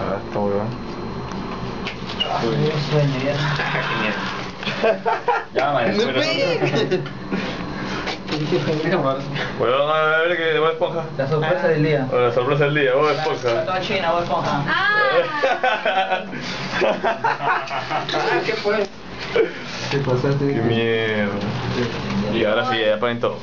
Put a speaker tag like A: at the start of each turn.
A: Ah, está weón.
B: Ay, sueño ya.
C: Ya, madre.
B: No
C: pero-
B: pegues.
A: A ver que Bob Esponja.
B: La sorpresa del día.
A: O la sorpresa del día, Bob Esponja.
B: Toda china, Bob Esponja.
D: Ah.
B: ¿Qué fue?
E: Te pasaste.
A: Qué mierda. Y ahora sí, ya ponen todo.